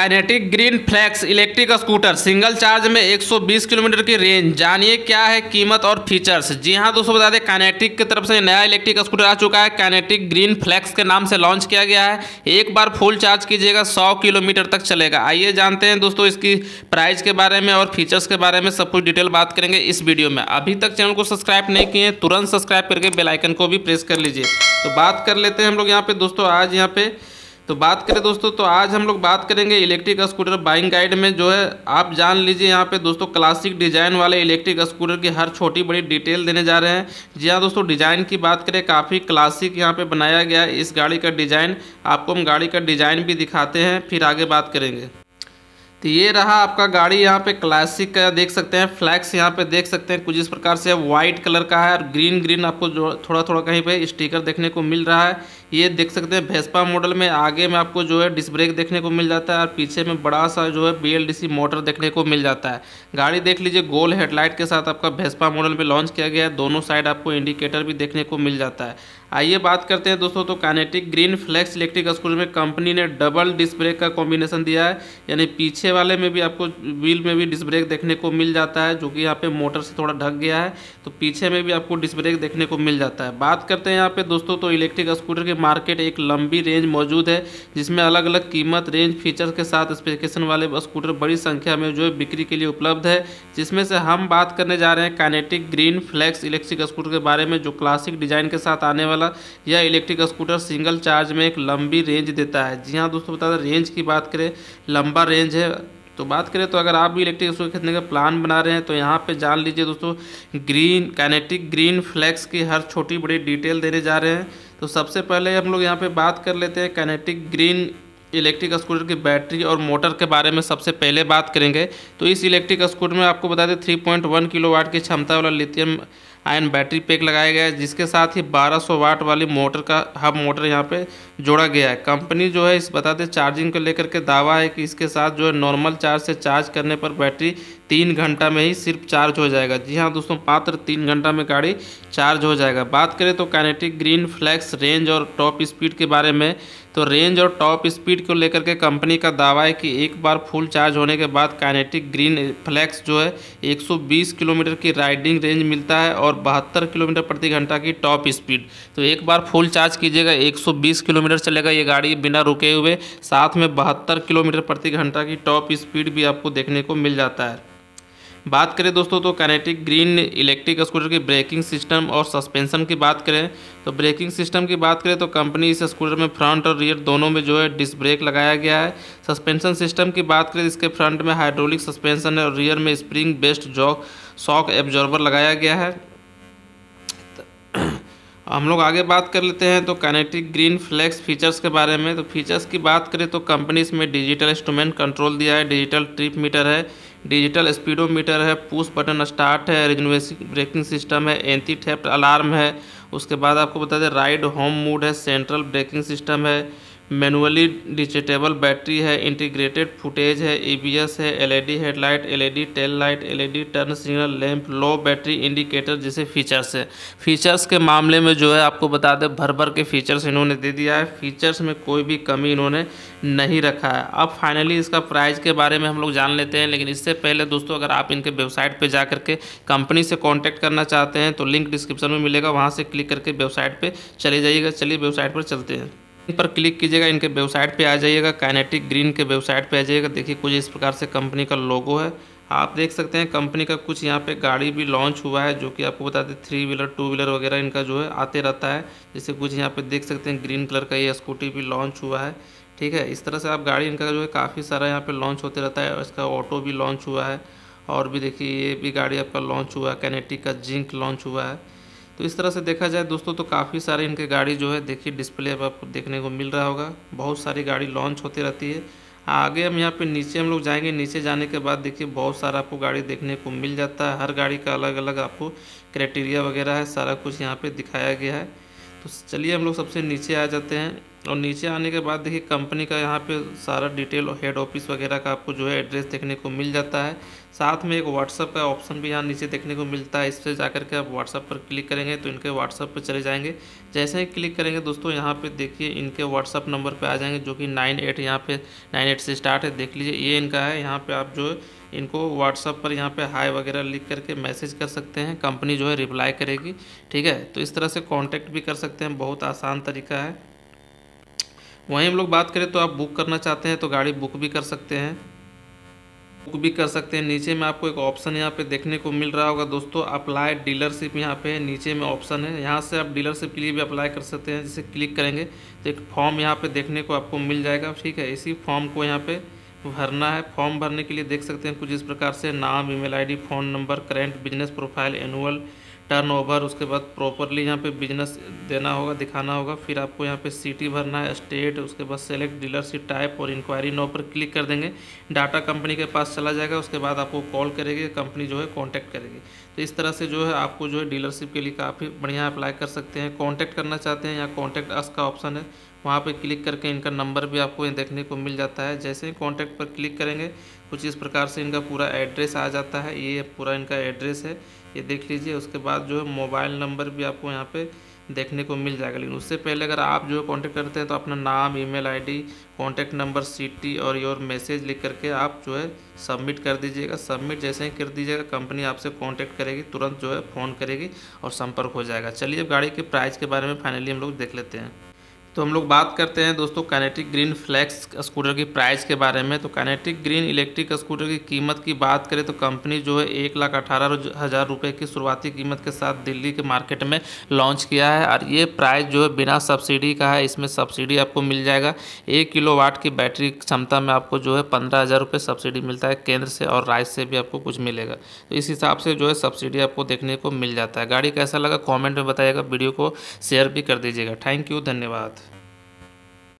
Kinetic Green Flex electric scooter single charge में 120 kilometre की range जानिए क्या है कीमत और फीचर्स जी हाँ दोस्तों, बता दें काइनेटिक की तरफ़ से नया इलेक्ट्रिक स्कूटर आ चुका है। काइनेटिक ग्रीन फ्लैक्स के नाम से लॉन्च किया गया है। एक बार फुल चार्ज कीजिएगा 100 किलोमीटर तक चलेगा। आइए जानते हैं, दोस्तों, इसकी प्राइस के बारे में और फीचर्स के बारे में सब कुछ डिटेल बात करेंगे इस वीडियो में। अभी तक चैनल को सब्सक्राइब नहीं किए तुरंत सब्सक्राइब करके बेलाइकन को भी प्रेस कर लीजिए। तो बात कर लेते हैं हम लोग यहाँ पे, दोस्तों, आज यहाँ पे तो बात करें दोस्तों तो आज हम लोग बात करेंगे इलेक्ट्रिक स्कूटर बाइंग गाइड में, जो है, आप जान लीजिए यहाँ पे दोस्तों क्लासिक डिज़ाइन वाले इलेक्ट्रिक स्कूटर की हर छोटी बड़ी डिटेल देने जा रहे हैं। जी हाँ दोस्तों डिज़ाइन की बात करें, काफ़ी क्लासिक यहाँ पे बनाया गया है इस गाड़ी का डिज़ाइन आपको हम गाड़ी का डिज़ाइन भी दिखाते हैं, फिर आगे बात करेंगे। तो ये रहा आपका गाड़ी यहाँ पे क्लासिक का, देख सकते हैं फ्लैक्स यहाँ पे देख सकते हैं, कुछ इस प्रकार से वाइट कलर का है और ग्रीन ग्रीन आपको जो थोड़ा थोड़ा कहीं पे स्टिकर देखने को मिल रहा है। ये देख सकते हैं भेस्पा मॉडल में आगे में आपको जो है डिस्क ब्रेक देखने को मिल जाता है और पीछे में बड़ा सा जो है बीएलडीसी मोटर देखने को मिल जाता है। गाड़ी देख लीजिए, गोल हेडलाइट के साथ आपका भेस्पा मॉडल में लॉन्च किया गया है। दोनों साइड आपको इंडिकेटर भी देखने को मिल जाता है। आइए बात करते हैं दोस्तों तो Kinetic Green Flex electric scooter में कंपनी ने डबल डिस्क ब्रेक का कॉम्बिनेशन दिया है। यानी पीछे वाले में भी आपको व्हील में भी डिस्क ब्रेक देखने को मिल जाता है, जो कि यहाँ पे मोटर से थोड़ा ढक गया है। तो पीछे में भी आपको डिस्क ब्रेक देखने को मिल जाता है। बात करते हैं यहाँ पे दोस्तों तो इलेक्ट्रिक स्कूटर की मार्केट एक लंबी रेंज मौजूद है, जिसमें अलग अलग कीमत रेंज फीचर्स के साथ स्पेसिफिकेशन वाले स्कूटर बड़ी संख्या में जो बिक्री के लिए उपलब्ध है, जिसमें से हम बात करने जा रहे हैं Kinetic Green Flex electric scooter के बारे में, जो क्लासिक डिज़ाइन के साथ आने वाला यह इलेक्ट्रिक स्कूटर सिंगल चार्ज में एक लंबी रेंज देता है। जी हाँ दोस्तों, बता दें रेंज की बात करें, लंबा रेंज है। तो बात करें तो अगर आप भी इलेक्ट्रिक स्कूटर खरीदने का प्लान बना रहे हैं तो यहाँ पे जान लीजिए दोस्तों ग्रीन कैनेटिक ग्रीन फ्लैक्स की हर छोटी बड़ी डिटेल देने जा रहे हैं। तो सबसे पहले हम लोग यहाँ पे बात कर लेते हैं कैनेटिक ग्रीन इलेक्ट्रिक स्कूटर की बैटरी और मोटर के बारे में सबसे पहले बात करेंगे। तो इस इलेक्ट्रिक स्कूटर में आपको बता दें 3.1 किलोवाट की क्षमता वाला लिथियम आयन बैटरी पैक लगाया गया है, जिसके साथ ही 1200 वाट वाली मोटर का हब मोटर यहाँ पे जोड़ा गया है। कंपनी जो है इस, बता दें चार्जिंग को लेकर के दावा है कि इसके साथ जो है नॉर्मल चार्ज से चार्ज करने पर बैटरी तीन घंटा में ही सिर्फ़ चार्ज हो जाएगा। जी हाँ दोस्तों मात्र तीन घंटा में गाड़ी चार्ज हो जाएगा। बात करें तो कैनेटिक ग्रीन फ्लैक्स रेंज और टॉप स्पीड के बारे में तो रेंज और टॉप स्पीड को लेकर के कंपनी का दावा है कि एक बार फुल चार्ज होने के बाद काइनेटिक ग्रीन फ्लैक्स जो है 120 किलोमीटर की राइडिंग रेंज मिलता है और बहत्तर किलोमीटर प्रति घंटा की टॉप स्पीड तो एक बार फुल चार्ज कीजिएगा 120 किलोमीटर चलेगा ये गाड़ी बिना रुके हुए। साथ में बहत्तर किलोमीटर प्रति घंटा की टॉप स्पीड भी आपको देखने को मिल जाता है। बात करें दोस्तों तो कैनेटिक ग्रीन इलेक्ट्रिक स्कूटर की ब्रेकिंग सिस्टम और सस्पेंशन की बात करें तो ब्रेकिंग सिस्टम की बात करें तो कंपनी इस स्कूटर में फ्रंट और रियर दोनों में जो है डिस्क ब्रेक लगाया गया है। सस्पेंशन सिस्टम की बात करें, इसके फ्रंट में हाइड्रोलिक सस्पेंशन है और रियर में स्प्रिंग बेस्ड जॉक शॉक एब्जॉर्बर लगाया गया है। हम लोग आगे बात कर लेते हैं तो कैनेटिक ग्रीन फ्लैक्स फीचर्स के बारे में। तो फीचर्स की बात करें तो कंपनी इसमें डिजिटल इंस्ट्रूमेंट कंट्रोल दिया है डिजिटल ट्रिप मीटर है डिजिटल स्पीडोमीटर है, पुश बटन स्टार्ट है रिजनवेसिक ब्रेकिंग सिस्टम है, एंटी थेफ्ट अलार्म है। उसके बाद आपको बता दें, राइड होम मूड है, सेंट्रल ब्रेकिंग सिस्टम है। मैनुअली डिजिटेबल बैटरी है, इंटीग्रेटेड फुटेज है ईबीएस है LED headlight LED tail light LED turn signal lamp low battery indicator जैसे फीचर्स है। फीचर्स के मामले में जो है, आपको बता दें भर भर के फीचर्स इन्होंने दे दिया है। फीचर्स में कोई भी कमी इन्होंने नहीं रखा है। अब फाइनली इसका प्राइस के बारे में हम लोग जान लेते हैं, लेकिन इससे पहले दोस्तों, अगर आप इनके वेबसाइट पर जा करके कंपनी से कॉन्टैक्ट करना चाहते हैं तो लिंक डिस्क्रिप्शन में मिलेगा। वहाँ से क्लिक करके वेबसाइट पर चले जाइएगा। चलिए वेबसाइट पर चलते हैं। पर क्लिक कीजिएगा, इनके वेबसाइट पे आ जाइएगा काइनेटिक ग्रीन के वेबसाइट पे आ जाइएगा। देखिए, कुछ इस प्रकार से कंपनी का लोगो है। आप देख सकते हैं कंपनी का कुछ यहाँ पे गाड़ी भी लॉन्च हुआ है, जो कि आपको बता दें थ्री व्हीलर टू व्हीलर वगैरह इनका जो है आते रहता है। जैसे कुछ यहाँ पे देख सकते हैं ग्रीन कलर का ये स्कूटी भी लॉन्च हुआ है। ठीक है, इस तरह से आप गाड़ी इनका जो है काफ़ी सारा यहाँ पर लॉन्च होते रहता है इसका ऑटो भी लॉन्च हुआ है। और भी देखिए, ये भी गाड़ी आपका लॉन्च हुआ है कैनेटिक का जिंक लॉन्च हुआ है। तो इस तरह से देखा जाए दोस्तों तो काफ़ी सारे इनके गाड़ी जो है, देखिए डिस्प्ले अब आपको देखने को मिल रहा होगा। बहुत सारी गाड़ी लॉन्च होती रहती है। आगे हम यहाँ पे नीचे हम लोग जाएँगे। नीचे जाने के बाद देखिए, बहुत सारा आपको गाड़ी देखने को मिल जाता है। हर गाड़ी का अलग अलग आपको क्राइटेरिया वगैरह है। सारा कुछ यहाँ पर दिखाया गया है। तो चलिए हम लोग सबसे नीचे आ जाते हैं। और नीचे आने के बाद देखिए कंपनी का यहाँ पे सारा डिटेल और हेड ऑफ़िस वगैरह का आपको जो है एड्रेस देखने को मिल जाता है। साथ में एक व्हाट्सअप का ऑप्शन भी यहाँ नीचे देखने को मिलता है। इस पर जाकर के आप व्हाट्सअप पर क्लिक करेंगे तो इनके व्हाट्सअप पर चले जाएँगे। जैसे ही क्लिक करेंगे दोस्तों, यहाँ पे देखिए इनके व्हाट्सअप नंबर पे आ जाएँगे जो कि नाइन एट यहाँ पे नाइन एट से स्टार्ट है। देख लीजिए, ये इनका है। यहाँ पर आप जो इनको व्हाट्सअप पर यहाँ पे हाई वगैरह लिख करके मैसेज कर सकते हैं। कंपनी जो है रिप्लाई करेगी। ठीक है? तो इस तरह से कॉन्टैक्ट भी कर सकते हैं। बहुत आसान तरीका है। वहीं हम लोग बात करें तो आप बुक करना चाहते हैं तो गाड़ी बुक भी कर सकते हैं। बुक भी कर सकते हैं। नीचे में आपको एक ऑप्शन यहाँ पे देखने को मिल रहा होगा दोस्तों। अप्लाई डीलरशिप यहाँ पे नीचे में ऑप्शन है। यहाँ से आप डीलरशिप के लिए भी अप्लाई कर सकते हैं। जैसे क्लिक करेंगे तो एक फॉर्म यहाँ पे देखने को आपको मिल जाएगा। ठीक है, इसी फॉर्म को यहाँ पे भरना है। फॉर्म भरने के लिए देख सकते हैं कुछ इस प्रकार से नाम email ID phone number current business profile annual turnover उसके बाद प्रॉपरली यहाँ पे बिज़नेस देना होगा, दिखाना होगा, फिर आपको यहाँ पे सिटी भरना है स्टेट उसके बाद सेलेक्ट डीलरशिप टाइप और इंक्वायरी नो पर क्लिक कर देंगे। डाटा कंपनी के पास चला जाएगा, उसके बाद आपको कॉल करेगी कंपनी जो है कॉन्टैक्ट करेगी। तो इस तरह से जो है आपको जो है डीलरशिप के लिए काफ़ी बढ़िया अप्लाई कर सकते हैं। कॉन्टैक्ट करना चाहते हैं या कॉन्टैक्ट अस का ऑप्शन है वहाँ पर क्लिक करके इनका नंबर भी आपको देखने को मिल जाता है। जैसे ही कॉन्टैक्ट पर क्लिक करेंगे, कुछ इस प्रकार से इनका पूरा एड्रेस आ जाता है। ये पूरा इनका एड्रेस है। ये देख लीजिए, उसके बाद जो है मोबाइल नंबर भी आपको यहाँ पे देखने को मिल जाएगा। लेकिन उससे पहले अगर आप जो है कांटेक्ट करते हैं तो अपना नाम email ID contact number city और योर मैसेज लिख करके आप जो है सबमिट कर दीजिएगा। सबमिट जैसे ही कर दीजिएगा कंपनी आपसे कांटेक्ट करेगी, तुरंत जो है फ़ोन करेगी और संपर्क हो जाएगा। चलिए अब गाड़ी के प्राइस के बारे में फाइनली हम लोग देख लेते हैं। तो हम लोग बात करते हैं दोस्तों कैनेटिक ग्रीन फ्लैक्स स्कूटर की प्राइस के बारे में। तो कैनेटिक ग्रीन इलेक्ट्रिक स्कूटर की कीमत की बात करें तो कंपनी जो है एक लाख अठारह हज़ार रुपये की शुरुआती कीमत के साथ दिल्ली के मार्केट में लॉन्च किया है और ये प्राइस जो है बिना सब्सिडी का है। इसमें सब्सिडी आपको मिल जाएगा। एक किलो वाट की बैटरी क्षमता में आपको जो है पंद्रह हज़ार रुपये सब्सिडी मिलता है। केंद्र से और राज्य से भी आपको कुछ मिलेगा। तो इस हिसाब से जो है सब्सिडी आपको देखने को मिल जाता है। गाड़ी कैसा लगा? कॉमेंट में बताइएगा। वीडियो को शेयर भी कर दीजिएगा। थैंक यू धन्यवाद।